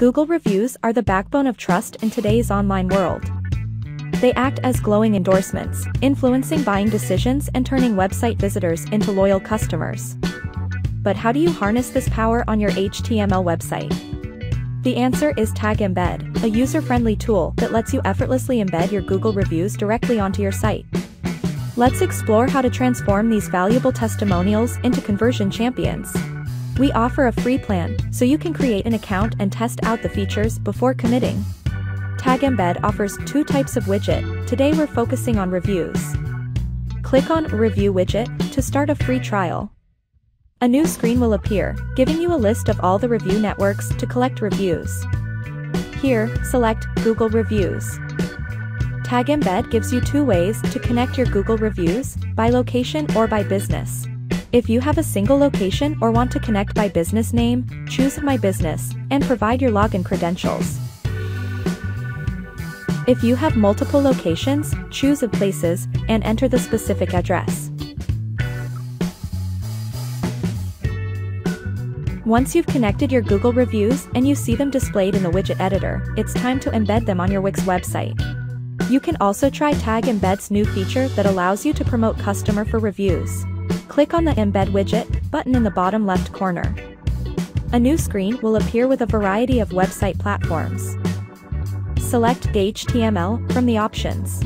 Google reviews are the backbone of trust in today's online world. They act as glowing endorsements, influencing buying decisions and turning website visitors into loyal customers. But how do you harness this power on your HTML website? The answer is Tagembed, a user-friendly tool that lets you effortlessly embed your Google reviews directly onto your site. Let's explore how to transform these valuable testimonials into conversion champions. We offer a free plan, so you can create an account and test out the features before committing. Tagembed offers two types of widget, today we're focusing on reviews. Click on Review widget to start a free trial. A new screen will appear, giving you a list of all the review networks to collect reviews. Here, select Google Reviews. Tagembed gives you two ways to connect your Google reviews, by location or by business. If you have a single location or want to connect by business name, choose My Business, and provide your login credentials. If you have multiple locations, choose places, and enter the specific address. Once you've connected your Google reviews and you see them displayed in the widget editor, it's time to embed them on your Wix website. You can also try Tagembed's new feature that allows you to promote customer for reviews. Click on the Embed widget button in the bottom left corner. A new screen will appear with a variety of website platforms. Select HTML from the options.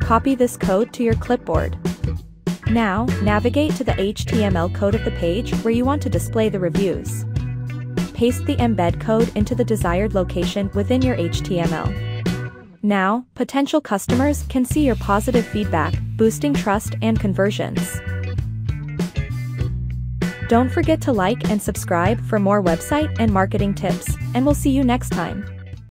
Copy this code to your clipboard. Now, navigate to the HTML code of the page where you want to display the reviews. Paste the embed code into the desired location within your HTML. Now, potential customers can see your positive feedback, boosting trust and conversions. Don't forget to like and subscribe for more website and marketing tips, and we'll see you next time.